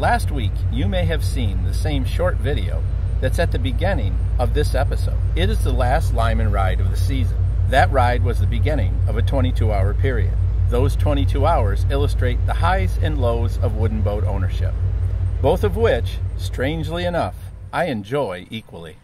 Last week, you may have seen the same short video that's at the beginning of this episode. It is the last Lyman ride of the season. That ride was the beginning of a 22 hour period. Those 22 hours illustrate the highs and lows of wooden boat ownership, both of which, strangely enough, I enjoy equally.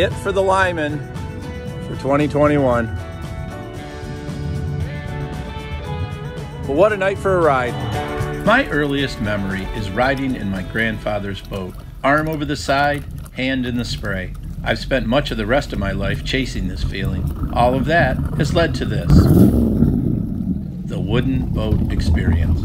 It for the Lyman for 2021. But what a night for a ride. My earliest memory is riding in my grandfather's boat, arm over the side, hand in the spray. I've spent much of the rest of my life chasing this feeling. All of that has led to this the wooden boat experience.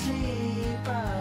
sleep.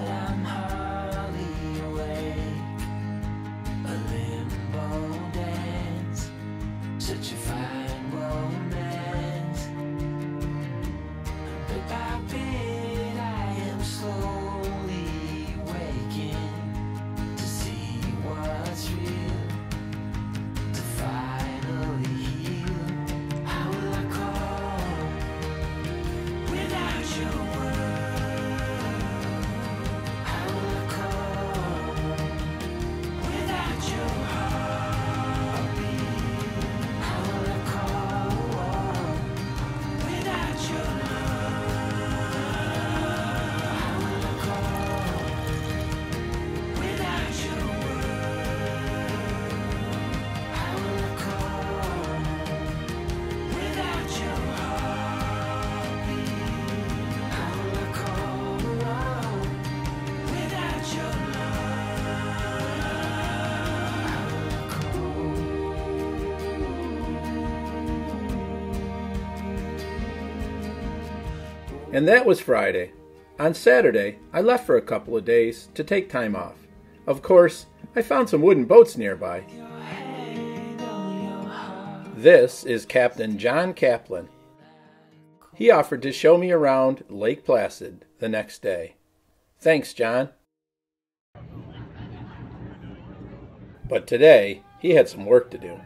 And that was Friday. On Saturday, I left for a couple of days to take time off. Of course, I found some wooden boats nearby. This is Captain John Kaplan. He offered to show me around Lake Placid the next day. Thanks, John. But today, he had some work to do.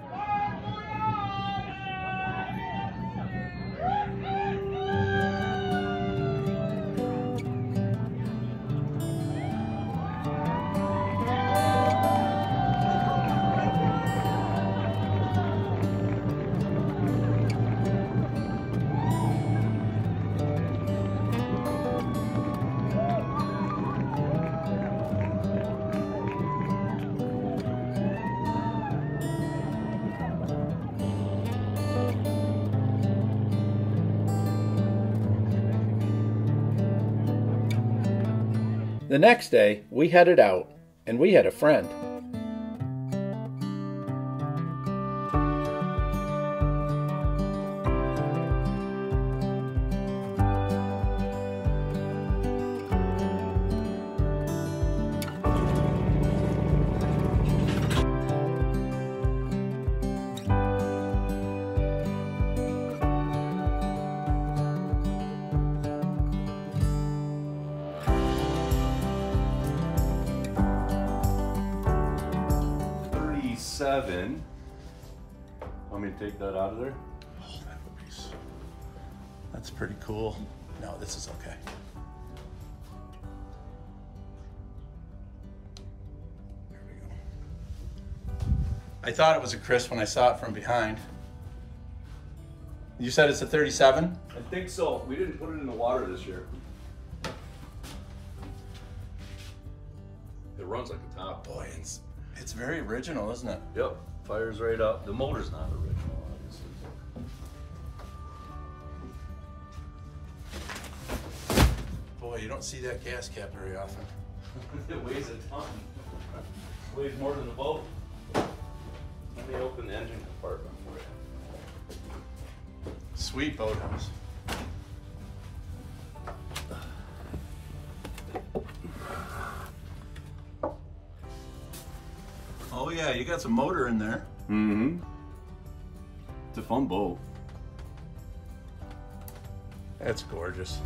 The next day, we headed out, and we had a friend. Thirty-seven. Want me to take that out of there? Oh, that would be s- That's pretty cool. No, this is okay. There we go. I thought it was a Chris when I saw it from behind. You said it's a 37? I think so. We didn't put it in the water this year. It runs like a top. Boy, it's, it's very original, isn't it? Yep. Fires right up. The motor's not original, obviously. Boy, you don't see that gas cap very often. it weighs a ton. It weighs more than the boat. Let me open the engine compartment for you. Sweet boathouse. Yeah, you got some motor in there. Mm-hmm. It's a fun boat. That's gorgeous.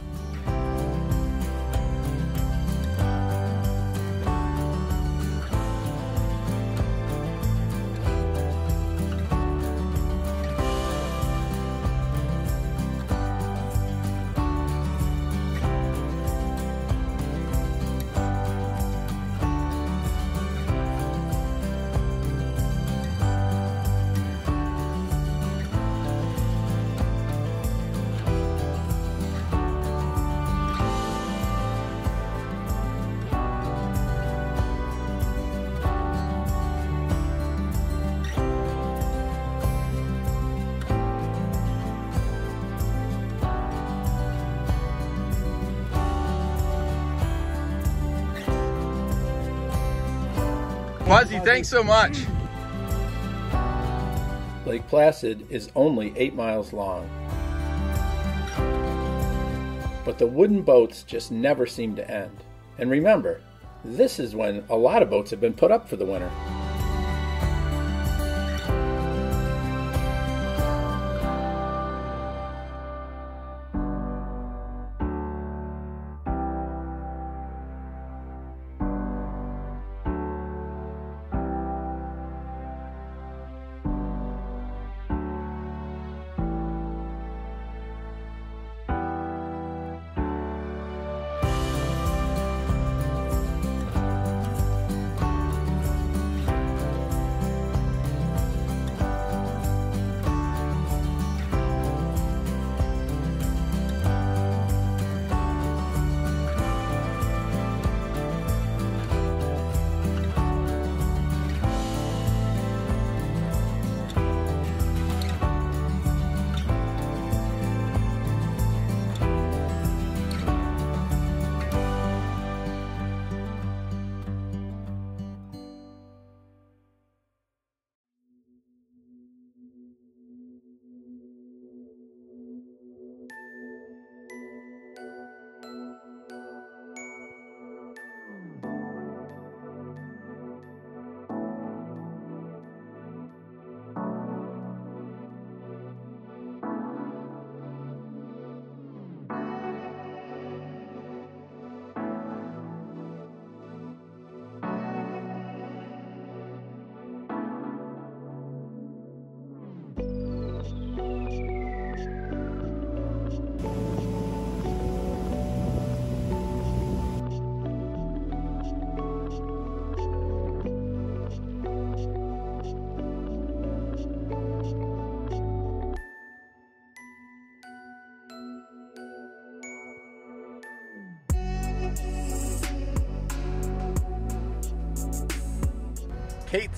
Thanks so much. Lake Placid is only eight miles long. But the wooden boats just never seem to end. And remember, this is when a lot of boats have been put up for the winter.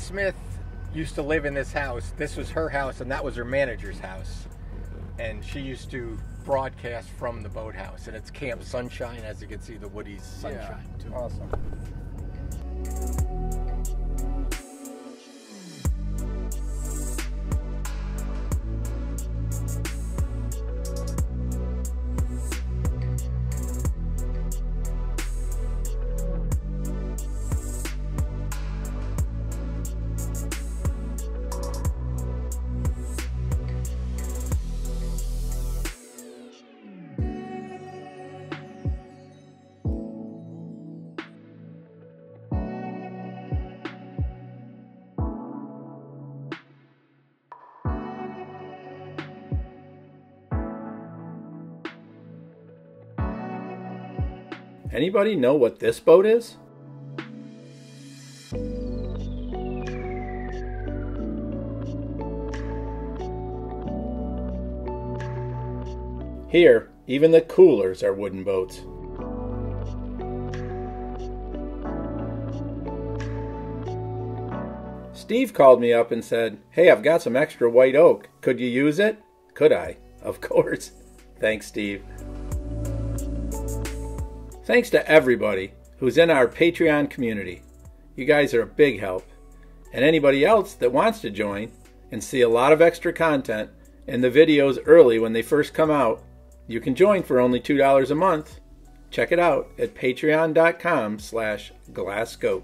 Smith used to live in this house. This was her house, and that was her manager's house. And she used to broadcast from the boathouse. And it's Camp Sunshine, as you can see, the Woody's Sunshine. too. Awesome. Anybody know what this boat is? Here, even the coolers are wooden boats. Steve called me up and said, Hey, I've got some extra white oak. Could you use it? Could I? Of course. Thanks, Steve. Thanks to everybody who's in our Patreon community. You guys are a big help. And anybody else that wants to join and see a lot of extra content and the videos early when they first come out, you can join for only $2 a month. Check it out at patreon.com slash glassgoat.